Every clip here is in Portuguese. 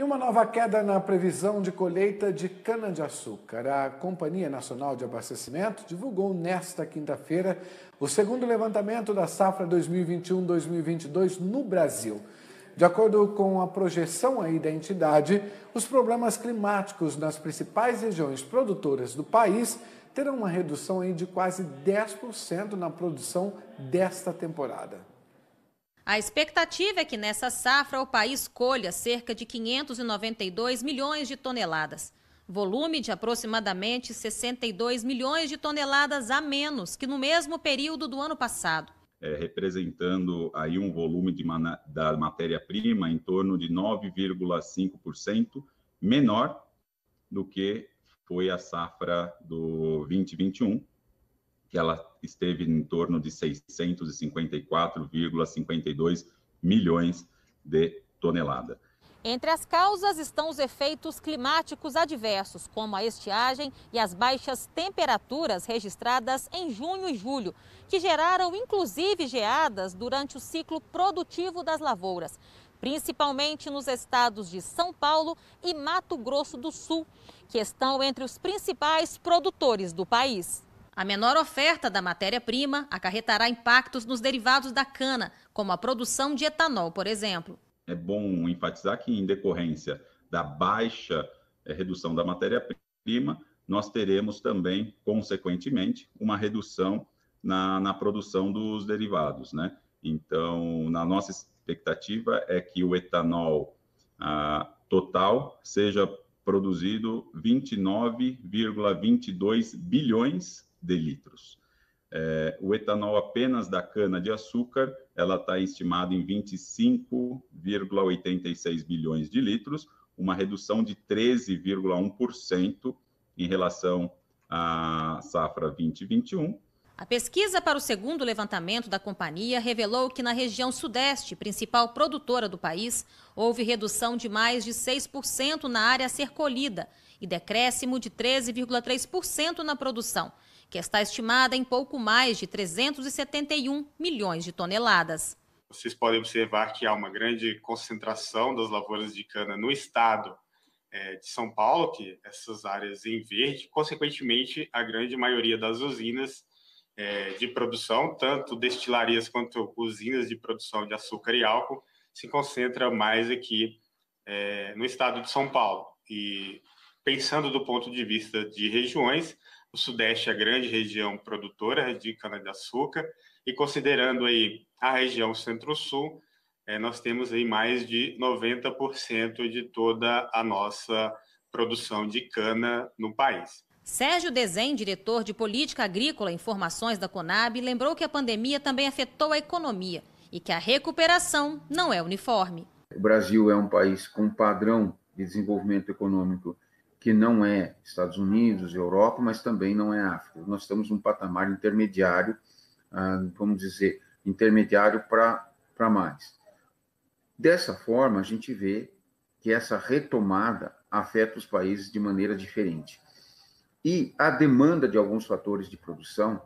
E uma nova queda na previsão de colheita de cana-de-açúcar. A Companhia Nacional de Abastecimento divulgou nesta quinta-feira o segundo levantamento da safra 2021-2022 no Brasil. De acordo com a projeção aí da entidade, os problemas climáticos nas principais regiões produtoras do país terão uma redução aí de quase 10% na produção desta temporada. A expectativa é que nessa safra o país colha cerca de 592 milhões de toneladas, volume de aproximadamente 62 milhões de toneladas a menos que no mesmo período do ano passado. É, representando aí um volume de, da matéria-prima em torno de 9,5% menor do que foi a safra do 2021, que ela esteve em torno de 654,52 milhões de tonelada. Entre as causas estão os efeitos climáticos adversos, como a estiagem e as baixas temperaturas registradas em junho e julho, que geraram inclusive geadas durante o ciclo produtivo das lavouras, principalmente nos estados de São Paulo e Mato Grosso do Sul, que estão entre os principais produtores do país. A menor oferta da matéria-prima acarretará impactos nos derivados da cana, como a produção de etanol, por exemplo. É bom enfatizar que, em decorrência da baixa eh, redução da matéria-prima, nós teremos também, consequentemente, uma redução na, na produção dos derivados. Né? Então, na nossa expectativa é que o etanol ah, total seja produzido 29,22 bilhões de litros. É, o etanol apenas da cana-de-açúcar, ela está estimada em 25,86 bilhões de litros, uma redução de 13,1% em relação à safra 2021. A pesquisa para o segundo levantamento da companhia revelou que na região sudeste, principal produtora do país, houve redução de mais de 6% na área a ser colhida e decréscimo de 13,3% na produção que está estimada em pouco mais de 371 milhões de toneladas. Vocês podem observar que há uma grande concentração das lavouras de cana no estado é, de São Paulo, que essas áreas em verde, consequentemente, a grande maioria das usinas é, de produção, tanto destilarias quanto usinas de produção de açúcar e álcool, se concentra mais aqui é, no estado de São Paulo. E pensando do ponto de vista de regiões, o Sudeste é a grande região produtora de cana-de-açúcar, e considerando aí a região Centro-Sul, é, nós temos aí mais de 90% de toda a nossa produção de cana no país. Sérgio Desen, diretor de Política Agrícola e Informações da Conab, lembrou que a pandemia também afetou a economia e que a recuperação não é uniforme. O Brasil é um país com padrão de desenvolvimento econômico que não é Estados Unidos, Europa, mas também não é África. Nós estamos num patamar intermediário, ah, vamos dizer, intermediário para mais. Dessa forma, a gente vê que essa retomada afeta os países de maneira diferente. E a demanda de alguns fatores de produção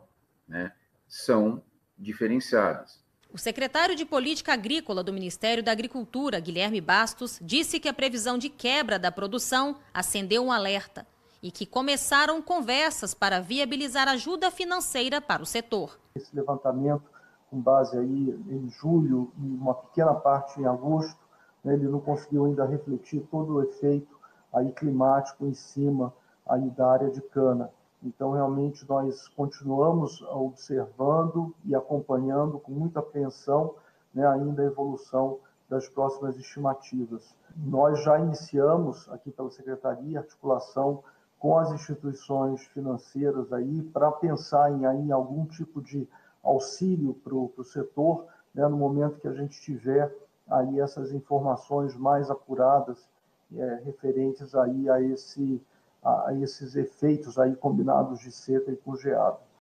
né, são diferenciadas. O secretário de Política Agrícola do Ministério da Agricultura, Guilherme Bastos, disse que a previsão de quebra da produção acendeu um alerta e que começaram conversas para viabilizar ajuda financeira para o setor. Esse levantamento, com base aí em julho e uma pequena parte em agosto, né, ele não conseguiu ainda refletir todo o efeito aí climático em cima aí da área de cana. Então, realmente, nós continuamos observando e acompanhando com muita atenção né, ainda a evolução das próximas estimativas. Nós já iniciamos aqui pela Secretaria articulação com as instituições financeiras aí para pensar em aí, algum tipo de auxílio para o setor né, no momento que a gente tiver aí essas informações mais apuradas é, referentes aí a esse a, esses efeitos aí combinados de seca e com.